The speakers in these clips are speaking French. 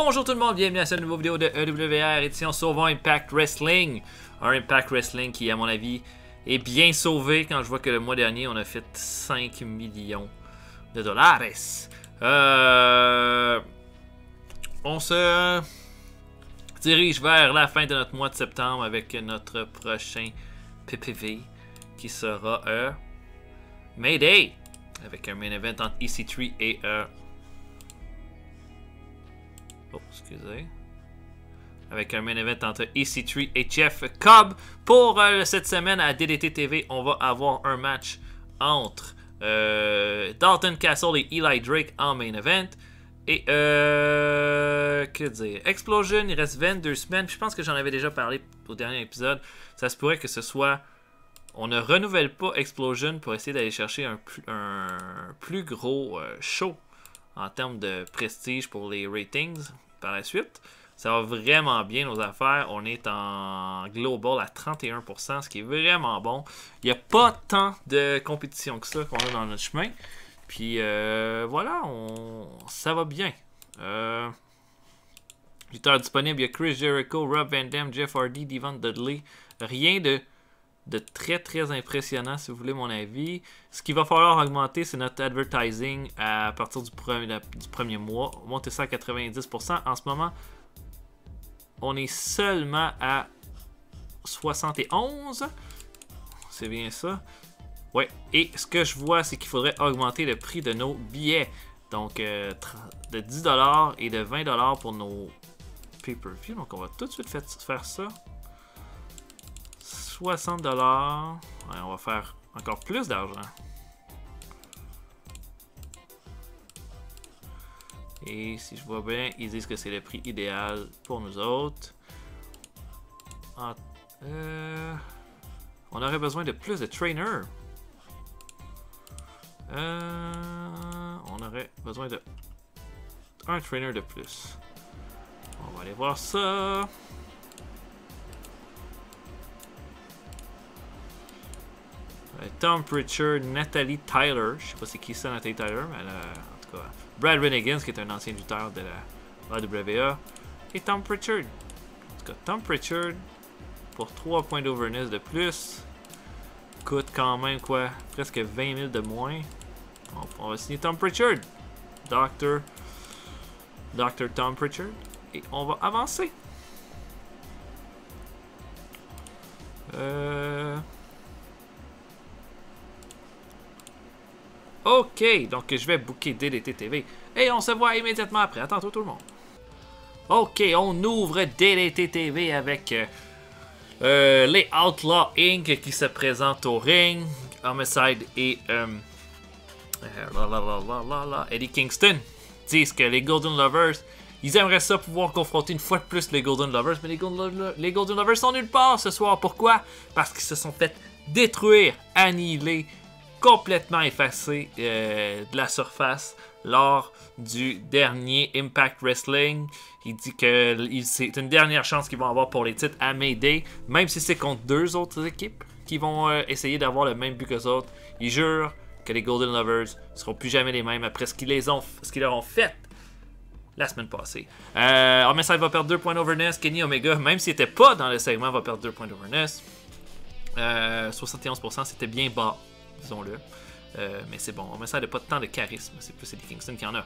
Bonjour tout le monde, bienvenue à cette nouvelle vidéo de EWR, édition Sauvant Impact Wrestling. Un Impact Wrestling qui, à mon avis, est bien sauvé quand je vois que le mois dernier, on a fait 5 millions de dollars. Euh, on se dirige vers la fin de notre mois de septembre avec notre prochain PPV qui sera euh, Mayday avec un main event entre EC3 et euh, Excusez. Avec un main event entre EC3 et Jeff Cobb. Pour euh, cette semaine à DDT TV, on va avoir un match entre euh, Dalton Castle et Eli Drake en main event. Et euh, que dire? Explosion, il reste 22 semaines. Je pense que j'en avais déjà parlé au dernier épisode. Ça se pourrait que ce soit. On ne renouvelle pas Explosion pour essayer d'aller chercher un, un plus gros euh, show en termes de prestige pour les ratings par la suite. Ça va vraiment bien nos affaires. On est en global à 31%, ce qui est vraiment bon. Il n'y a pas tant de compétition que ça qu'on a dans notre chemin. Puis euh, voilà, on... ça va bien. Euh... Lutteurs disponibles, il y a Chris Jericho, Rob Van Dam, Jeff Hardy, Devon Dudley. Rien de de très très impressionnant si vous voulez mon avis. Ce qu'il va falloir augmenter, c'est notre advertising à partir du premier, mois. Monter ça à 90%. En ce moment, on est seulement à 71. C'est bien ça. Ouais. Et ce que je vois, c'est qu'il faudrait augmenter le prix de nos billets. Donc euh, de 10$ et de 20$ pour nos pay-per-view. Donc on va tout de suite faire ça. 60 dollars. on va faire encore plus d'argent. Et si je vois bien, ils disent que c'est le prix idéal pour nous autres. Euh, on aurait besoin de plus de trainers. Euh, on aurait besoin de un trainer de plus. On va aller voir ça. Tom Pritchard, Nathalie Tyler. Je sais pas c'est qui ça, Nathalie Tyler, mais elle, en tout cas. Brad Renegans, qui est un ancien lutteur de la AWA. Et Tom Pritchard. En tout cas, Tom Pritchard, pour 3 points d'overness de plus, coûte quand même quoi Presque 20 000 de moins. On, va signer Tom Pritchard. Doctor. Dr. Tom Pritchard. Et on va avancer. Euh. Ok, donc je vais booker DDT TV. Et on se voit immédiatement après. Tantôt tout le monde. Ok, on ouvre DDT TV avec euh, euh, les Outlaw Inc. qui se présentent au ring. Homicide et euh, Eddie Kingston disent que les Golden Lovers, ils aimeraient ça pouvoir confronter une fois de plus les Golden Lovers, mais les Golden, les Golden Lovers sont nulle part ce soir. Pourquoi? Parce qu'ils se sont fait détruire, annihiler complètement effacé euh, de la surface lors du dernier Impact Wrestling. Il dit que c'est une dernière chance qu'ils vont avoir pour les titres à Mayday, même si c'est contre deux autres équipes qui vont euh, essayer d'avoir le même but que les autres. Il jure que les Golden Lovers seront plus jamais les mêmes après ce qu'ils qu'ils leur ont fait la semaine passée. Euh, ça va perdre 2 points d'overness. Kenny Omega, même s'il n'était pas dans le segment, va perdre 2 points d'overness. 71%, c'était bien bas disons-le. Euh, mais c'est bon, on ça n'a pas tant de charisme, c'est plus Eddie Kingston qui en a.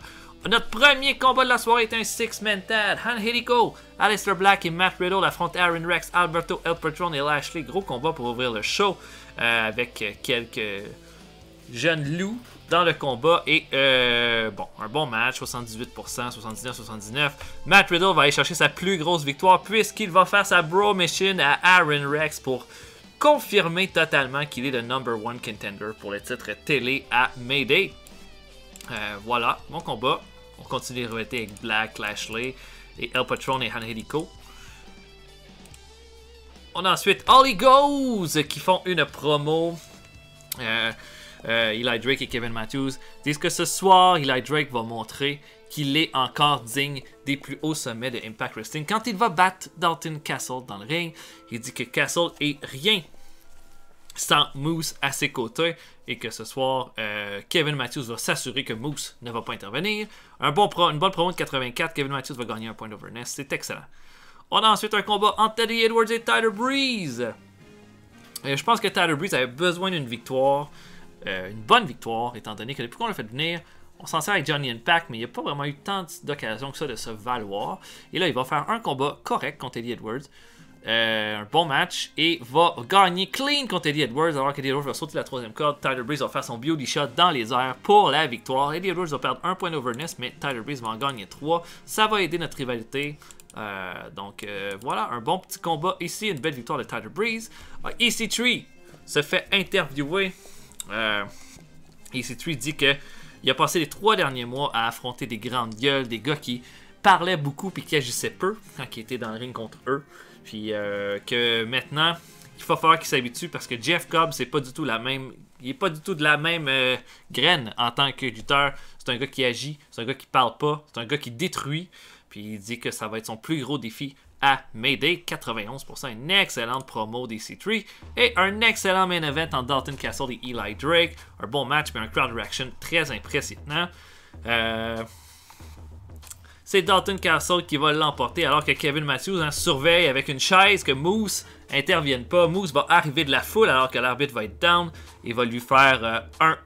Notre premier combat de la soirée est un six-man tag. Han Hideko, Alistair Black et Matt Riddle affrontent Aaron Rex, Alberto El Patron et Lashley. Gros combat pour ouvrir le show euh, avec quelques jeunes loups dans le combat. Et euh, bon, un bon match, 78%, 79-79. Matt Riddle va aller chercher sa plus grosse victoire puisqu'il va faire sa Bro Mission à Aaron Rex pour confirmer totalement qu'il est le number one contender pour le titre télé à Mayday. Euh, voilà, mon combat. On continue de revêter avec Black, Lashley, et El Patron et Hideko. On a ensuite Holly Goes qui font une promo. Euh, euh, Eli Drake et Kevin Matthews disent que ce soir, Eli Drake va montrer qu'il est encore digne des plus hauts sommets de Impact Wrestling. Quand il va battre Dalton Castle dans le ring, il dit que Castle est rien sans Moose à ses côtés et que ce soir, euh, Kevin Matthews va s'assurer que Moose ne va pas intervenir. Un bon pro, une bonne promo de 84, Kevin Matthews va gagner un point d'overness, c'est excellent. On a ensuite un combat entre Teddy Edwards et Tyler Breeze. Et je pense que Tyler Breeze avait besoin d'une victoire, euh, une bonne victoire, étant donné que depuis qu'on l'a fait venir, on s'en sert avec Johnny Impact, mais il n'y a pas vraiment eu tant d'occasions que ça de se valoir. Et là, il va faire un combat correct contre Eddie Edwards. Euh, un bon match et va gagner clean contre Eddie Edwards alors qu'Eddie Edwards va sauter la troisième corde. Tyler Breeze va faire son beauty shot dans les airs pour la victoire. Eddie Edwards va perdre un point d'overness, mais Tyler Breeze va en gagner trois. Ça va aider notre rivalité. Euh, donc euh, voilà, un bon petit combat ici, une belle victoire de Tyler Breeze. EC3 se fait interviewer. EC3 dit que il a passé les trois derniers mois à affronter des grandes gueules, des gars qui parlaient beaucoup puis qui agissaient peu quand il était dans le ring contre eux. Puis euh, que maintenant, il va falloir qu'il s'habitue parce que Jeff Cobb, c'est pas du tout la même. Il est pas du tout de la même euh, graine en tant que lutteur. C'est un gars qui agit, c'est un gars qui parle pas, c'est un gars qui détruit. Puis il dit que ça va être son plus gros défi à Mayday. 91%, une excellente promo des C3 et un excellent main event en Dalton Castle et Eli Drake. Un bon match, mais un crowd reaction très impressionnant. Euh, c'est Dalton Castle qui va l'emporter alors que Kevin Matthews hein, surveille avec une chaise que Moose intervienne pas. Moose va arriver de la foule alors que l'arbitre va être down et va lui faire euh, un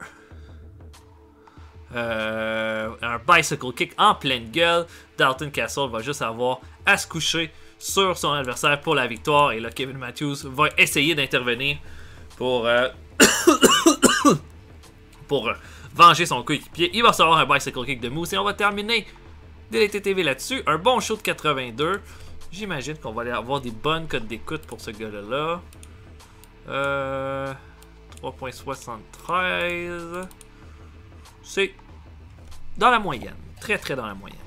euh, un bicycle kick en pleine gueule. Dalton Castle va juste avoir à se coucher sur son adversaire pour la victoire. Et là, Kevin Matthews va essayer d'intervenir pour, euh, pour venger son coéquipier. Il va recevoir un bicycle kick de Moose et on va terminer DLT TV là-dessus. Un bon show de 82. J'imagine qu'on va aller avoir des bonnes codes d'écoute pour ce gars-là. Euh, 3.73. C'est dans la moyenne. Très très dans la moyenne.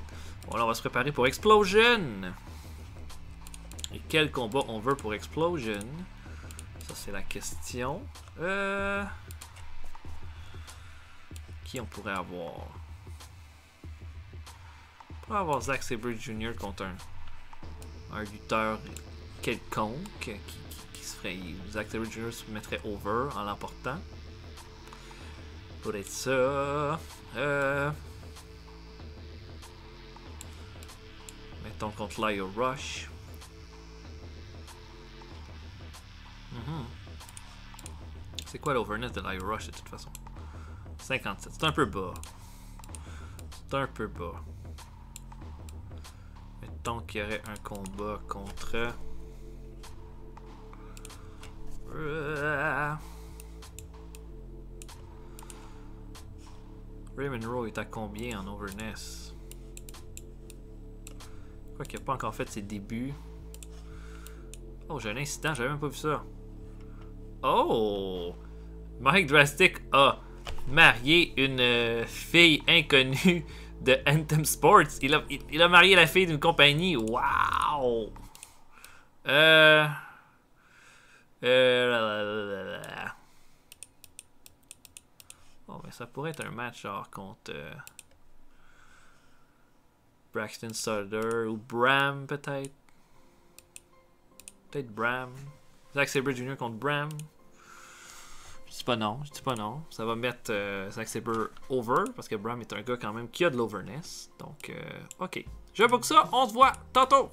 Bon, là, on va se préparer pour Explosion. Et quel combat on veut pour Explosion? Ça, c'est la question. Euh... Qui on pourrait avoir? On va avoir Zack Sabre Jr. contre un, un lutteur quelconque qui, qui, se ferait. Zack Sabre Jr. se mettrait over en l'emportant. Pour être ça. Euh, mettons contre Lio Rush. L'overness de Lio Rush de toute façon? 57. C'est un peu bas. C'est un peu bas. Mettons qu'il y aurait un combat contre... Raymond Rowe est à combien en overness? Quoi qu'il n'a pas encore fait ses débuts. Oh, j'ai un incident, j'avais même pas vu ça. Oh! Mike Drastic a marié une euh, fille inconnue de Anthem Sports. Il a, marié la fille d'une compagnie. Wow! Euh... Euh... Mais ça pourrait être un match genre contre euh, Braxton Sutter ou Bram peut-être. Peut-être Bram. Zack Sabre Jr. contre Bram. Dis pas non, je dis pas non. Ça va mettre euh, Zack over parce que Bram est un gars quand même qui a de l'overness. Donc, euh, ok. Je que ça, on se voit tantôt.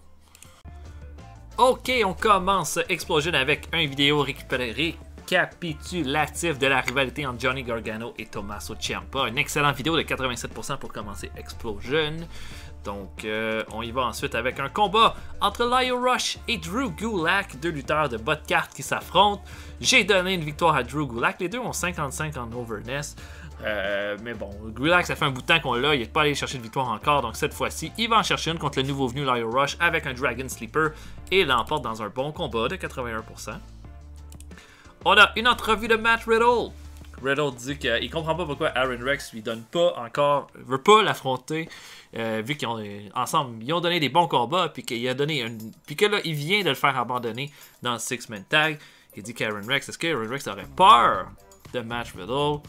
Ok, on commence Explosion avec un vidéo récupéré récapitulatif de la rivalité entre Johnny Gargano et Tommaso Ciampa. Une excellente vidéo de 87% pour commencer Explosion. Donc, euh, on y va ensuite avec un combat entre Lio Rush et Drew Gulak, deux lutteurs de bas de carte qui s'affrontent. J'ai donné une victoire à Drew Gulak. Les deux ont 55 en overness. Euh, mais bon, Gulak, ça fait un bout de temps qu'on l'a. Il n'est pas allé chercher de victoire encore. Donc, cette fois-ci, il va en chercher une contre le nouveau venu Lio Rush avec un Dragon Sleeper et l'emporte dans un bon combat de 81%. On a une entrevue de Matt Riddle. Riddle dit qu'il comprend pas pourquoi Aaron Rex lui donne pas encore, veut pas l'affronter, euh, vu qu'ils ont ensemble, ils ont donné des bons combats, puis qu'il a donné une, puis que là, il vient de le faire abandonner dans le Six Man Tag. Il dit qu'Aaron Rex, est-ce qu'Aaron Rex aurait peur de Match Riddle?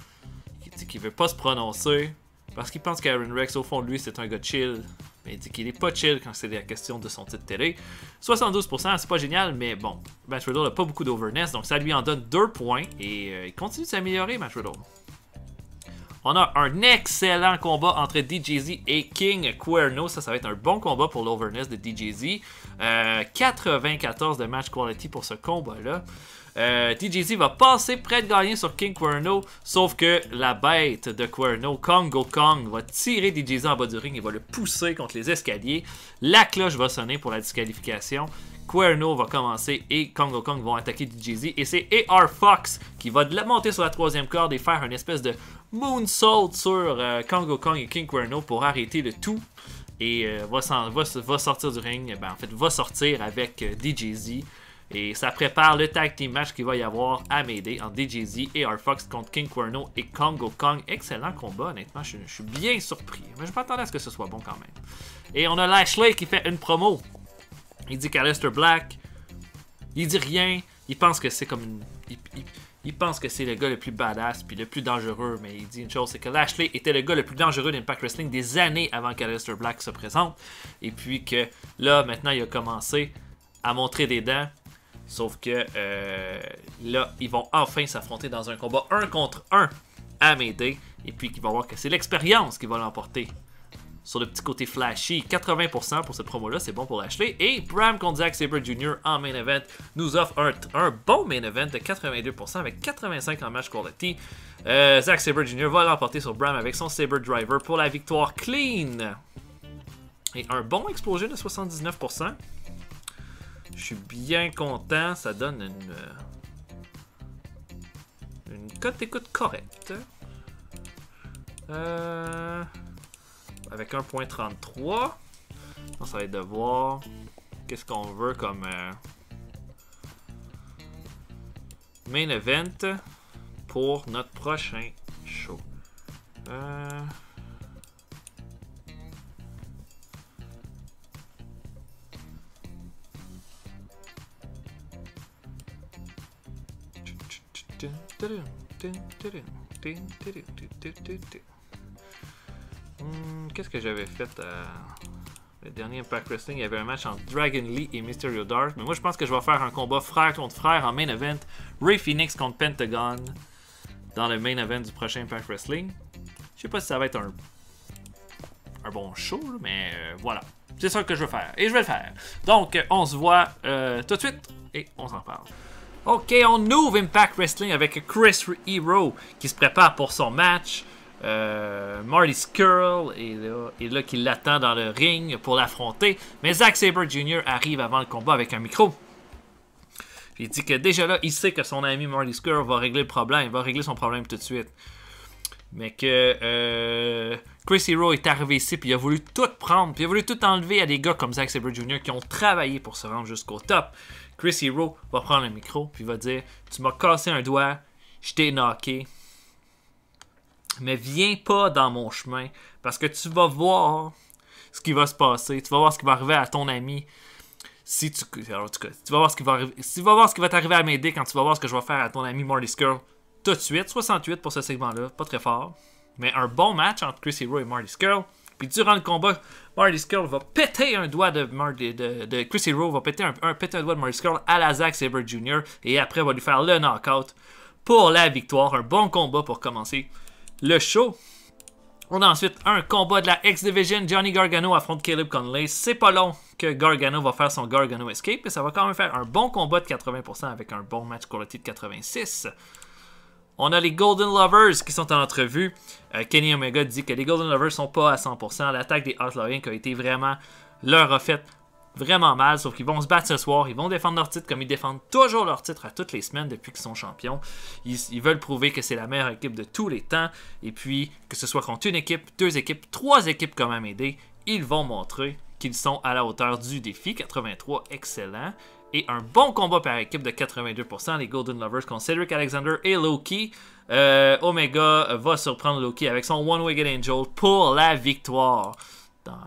Il dit qu'il veut pas se prononcer parce qu'il pense qu'Aaron Rex, au fond lui, c'est un gars chill, Il dit qu'il est pas chill quand c'est la question de son titre télé. 72%, c'est pas génial, mais bon, Matt Riddle n'a pas beaucoup d'overness, donc ça lui en donne 2 points et euh, il continue de s'améliorer, Matt Riddle. On a un excellent combat entre DJZ et King Cuerno. Ça, ça va être un bon combat pour l'overness de DJZ. 94 de match quality pour ce combat-là. Euh, DJZ va passer près de gagner sur King Cuerno, sauf que la bête de Cuerno, Kongo Kong, va tirer DJZ en bas du ring et va le pousser contre les escaliers. La cloche va sonner pour la disqualification. Cuerno va commencer et Kongo Kong vont attaquer DJZ. Et c'est AR Fox qui va monter sur la troisième corde et faire une espèce de moonsault sur euh, Kongo Kong et King Cuerno pour arrêter le tout. Et euh, va, sortir du ring, ben, en fait, va sortir avec euh, DJZ. Et ça prépare le tag team match qu'il va y avoir à Mayday en DJZ et R Fox contre King Cuerno et Kongo Kong. Excellent combat, honnêtement, je, suis bien surpris. Mais je m'attendais à ce que ce soit bon quand même. Et on a Lashley qui fait une promo il dit qu'Alistair Black, il dit rien. Il pense que c'est comme une. Il, pense que c'est le gars le plus badass puis le plus dangereux, mais il dit une chose c'est que Lashley était le gars le plus dangereux d'Impact Wrestling des années avant qu'Alistair Black se présente. Et puis que là, maintenant, il a commencé à montrer des dents. Sauf que euh, là, ils vont enfin s'affronter dans un combat 1 contre 1 à Mayday. Et puis qu'il va voir que c'est l'expérience qui va l'emporter sur le petit côté flashy. 80% pour cette promo-là, c'est bon pour l'acheter. Et Bram contre Zack Sabre Jr. en main event nous offre un, bon main event de 82% avec 85% en match quality. Euh, Zack Sabre Jr. va l'emporter sur Bram avec son Sabre Driver pour la victoire clean. Et un bon explosion de 79%. Je suis bien content. Ça donne une, euh, une cote d'écoute correcte. Euh avec 1.33. Ça va être de voir qu'est-ce qu'on veut comme euh, main event pour notre prochain show. Euh... Hmm, qu'est-ce que j'avais fait euh, le dernier Impact Wrestling? Il y avait un match entre Dragon Lee et Mysterio Dark. Mais moi, je pense que je vais faire un combat frère contre frère en main event. Ray Phoenix contre Pentagon dans le main event du prochain Impact Wrestling. Je sais pas si ça va être un, un bon show, mais euh, voilà. C'est ça que je veux faire. Et je vais le faire. Donc, on se voit euh, tout de suite et on s'en parle. Ok, on ouvre Impact Wrestling avec Chris Hero qui se prépare pour son match. Euh, Marty Skrull est là, qui l'attend dans le ring pour l'affronter. Mais Zack Sabre Jr. arrive avant le combat avec un micro. Il dit que déjà là, il sait que son ami Marty Skrull va régler le problème. Il va régler son problème tout de suite. Mais que euh, Chris Hero est arrivé ici, puis il a voulu tout prendre, puis il a voulu tout enlever à des gars comme Zack Sabre Jr. qui ont travaillé pour se rendre jusqu'au top. Chris Hero va prendre le micro, puis va dire Tu m'as cassé un doigt, je t'ai knocké, mais viens pas dans mon chemin parce que tu vas voir ce qui va se passer, tu vas voir ce qui va arriver à ton ami. Si tu, cas, tu vas voir ce qui va arriver, tu vas voir ce qui va t'arriver à m'aider quand tu vas voir ce que je vais faire à ton ami Marty Skrull tout de suite. 68 pour ce segment-là, pas très fort, mais un bon match entre Chris Hero et Marty Skrull. Puis durant le combat, Marty Skrull va péter un doigt de, Marty, de, Chris Hero, va péter un, un, péter un doigt de Marty Skrull à la Zack Sabre Jr. Et après, va lui faire le knockout pour la victoire. Un bon combat pour commencer le show. On a ensuite un combat de la X-Division. Johnny Gargano affronte Caleb Conley. C'est pas long que Gargano va faire son Gargano Escape. Et ça va quand même faire un bon combat de 80% avec un bon match quality de 86. On a les Golden Lovers qui sont en entrevue. Euh, Kenny Omega dit que les Golden Lovers sont pas à 100%. L'attaque des Outlaw Inc. a été vraiment leur a fait vraiment mal, sauf qu'ils vont se battre ce soir, ils vont défendre leur titre comme ils défendent toujours leur titre à toutes les semaines depuis qu'ils sont champions. Ils, veulent prouver que c'est la meilleure équipe de tous les temps, et puis que ce soit contre une équipe, deux équipes, trois équipes comme Amédée, ils vont montrer qu'ils sont à la hauteur du défi. 83, excellent. Et un bon combat par équipe de 82%, les Golden Lovers contre Cedric Alexander et Loki. Euh, Omega va surprendre Loki avec son One-Wigged Angel pour la victoire.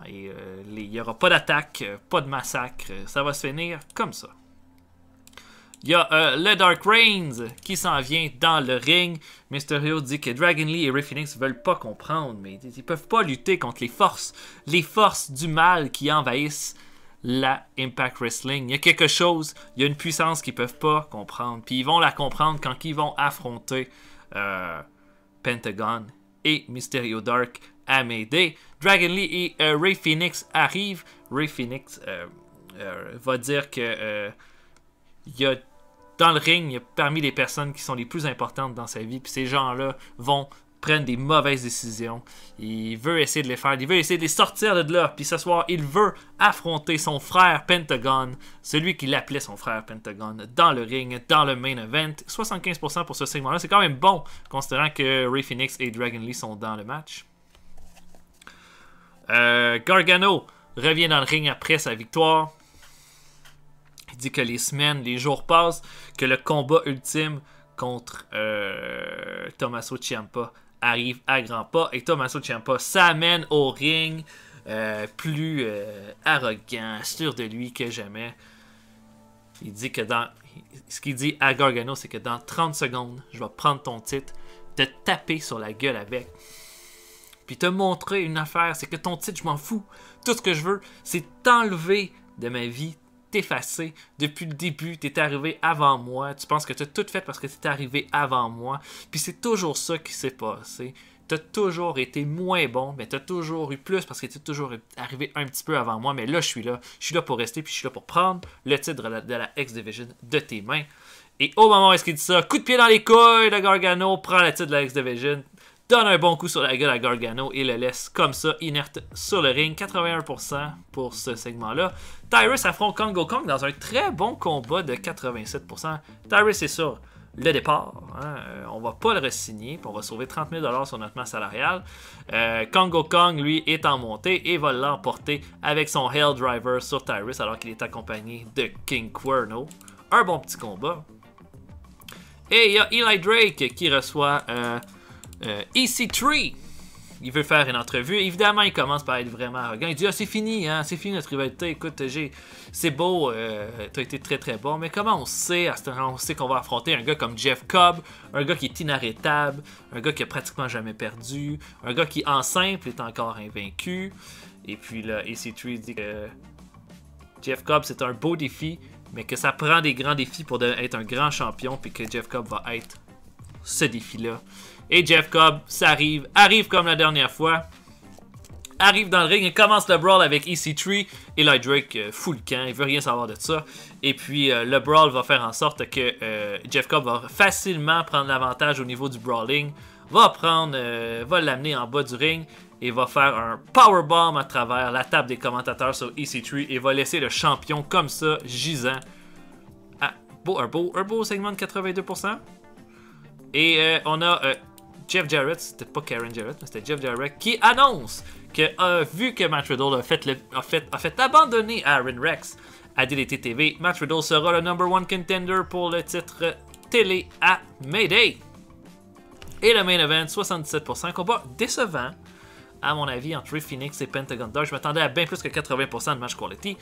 Il n'y aura pas d'attaque, pas de massacre. Ça va se finir comme ça. Il y a euh, le Dark Reigns qui s'en vient dans le ring. Mysterio dit que Dragon Lee et Ray Phoenix veulent pas comprendre, mais ils peuvent pas lutter contre les forces, les forces du mal qui envahissent la Impact Wrestling. Il y a quelque chose, il y a une puissance qu'ils peuvent pas comprendre. Puis ils vont la comprendre quand ils vont affronter euh, Pentagon et Mysterio Dark à Mayday. Dragon Lee et euh, Ray Phoenix arrivent. Ray Phoenix va dire que dans le ring, il y a parmi les personnes qui sont les plus importantes dans sa vie. Puis ces gens-là vont prendre des mauvaises décisions. Il veut essayer de les faire. Il veut essayer de les sortir de là. Puis ce soir, il veut affronter son frère Pentagon, celui qui l'appelait son frère Pentagon, dans le ring, dans le main event. 75% pour ce segment-là. C'est quand même bon, considérant que Ray Phoenix et Dragon Lee sont dans le match. Euh, Gargano revient dans le ring après sa victoire. Il dit que les semaines, les jours passent, que le combat ultime contre euh, Tommaso Ciampa arrive à grands pas et Tommaso Ciampa s'amène au ring euh, plus euh, arrogant, sûr de lui que jamais. Il dit que dans. Ce qu'il dit à Gargano, c'est que dans 30 secondes, je vais prendre ton titre, te taper sur la gueule avec, puis te montrer une affaire. C'est que ton titre, je m'en fous. Tout ce que je veux, c'est t'enlever de ma vie effacé depuis le début. Tu es arrivé avant moi. Tu penses que tu as tout fait parce que tu es arrivé avant moi. Puis c'est toujours ça qui s'est passé. Tu as toujours été moins bon, mais tu as toujours eu plus parce que tu es toujours arrivé un petit peu avant moi. Mais là, je suis là. Je suis là pour rester, puis je suis là pour prendre le titre de la, X-Division de tes mains. Et au moment où est-ce qu'il dit ça, coup de pied dans les couilles, le Gargano prend le titre de la X-Division donne un bon coup sur la gueule à Gargano et le laisse comme ça, inerte sur le ring. 81% pour ce segment-là. Tyrus affronte Kongo Kong dans un très bon combat de 87%. Tyrus est sur le départ. Hein. Euh, on va pas le re-signer, on va sauver 30 000 sur notre masse salariale. Euh, Kongo Kong, lui, est en montée et va l'emporter avec son Hell Driver sur Tyrus alors qu'il est accompagné de King Cuerno. Un bon petit combat. Et il y a Eli Drake qui reçoit euh, euh, EC3, il veut faire une entrevue. Évidemment, il commence par être vraiment arrogant. Il dit Ah, c'est fini, hein, c'est fini notre rivalité. Écoute, j'ai, c'est beau, euh, t'as été très très bon, mais comment on sait à ce on sait qu'on va affronter un gars comme Jeff Cobb, un gars qui est inarrêtable, un gars qui a pratiquement jamais perdu, un gars qui en simple est encore invaincu. Et puis là, EC3 dit que Jeff Cobb c'est un beau défi, mais que ça prend des grands défis pour être un grand champion, puis que Jeff Cobb va être ce défi-là. Et Jeff Cobb, ça arrive, arrive comme la dernière fois. Arrive dans le ring et commence le brawl avec EC3. Et là, Drake euh, fout le camp, il veut rien savoir de ça. Et puis euh, le brawl va faire en sorte que euh, Jeff Cobb va facilement prendre l'avantage au niveau du brawling. Va prendre, va l'amener en bas du ring et va faire un powerbomb à travers la table des commentateurs sur EC3 et va laisser le champion comme ça, gisant. Ah, beau, un, beau, un beau segment de 82%. Et on a Jeff Jarrett, c'était pas Karen Jarrett, mais c'était Jeff Jarrett, qui annonce que, euh, vu que Matt Riddle a fait, abandonner Aaron Rex à DDT TV, Matt Riddle sera le number one contender pour le titre télé à Mayday. Et le main event, 77%, combat décevant, à mon avis, entre Phoenix et Pentagon Dark. Je m'attendais à bien plus que 80% de match quality.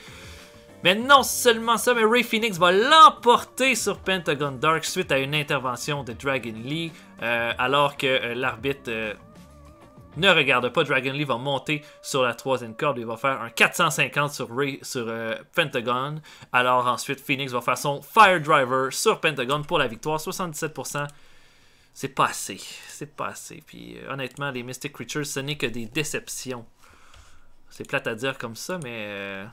Mais non seulement ça, mais Ray Phoenix va l'emporter sur Pentagon Dark suite à une intervention de Dragon Lee, euh, alors que euh, l'arbitre euh, ne regarde pas. Dragon Lee va monter sur la troisième corde, il va faire un 450 sur, Ray, sur Pentagon. Alors ensuite, Phoenix va faire son Fire Driver sur Pentagon pour la victoire, 77%. C'est pas assez, c'est pas assez. Puis honnêtement, les Mystic Creatures, ce n'est que des déceptions. C'est plate à dire comme ça, mais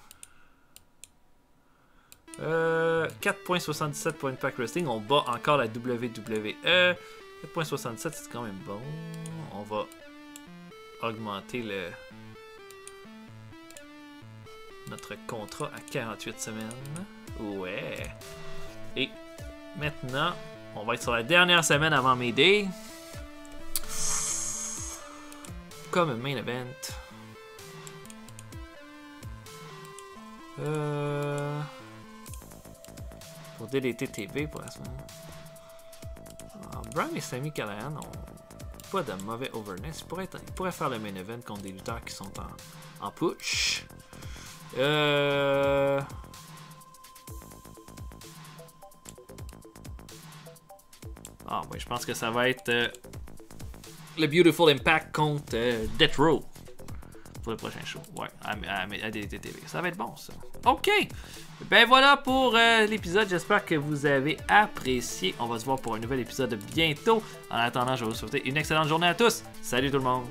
4.77 pour Impact Wrestling. On bat encore la WWE. 4.67, c'est quand même bon. On va augmenter le notre contrat à 48 semaines. Ouais. Et maintenant, on va être sur la dernière semaine avant Mayday. Comme main event. Euh pour DDT TV pour la semaine. Ah, Brown et Sammy Callahan ont pas de mauvais overness. Ils pourraient, faire le main event contre des lutteurs qui sont en, push. Euh... Ah, ouais, je pense que ça va être euh, le Beautiful Impact contre euh, Death Row pour le prochain show. Ouais, à, à, à. Ça va être bon, ça. OK. Ben voilà pour euh, l'épisode. J'espère que vous avez apprécié. On va se voir pour un nouvel épisode bientôt. En attendant, je vous souhaiter une excellente journée à tous. Salut tout le monde.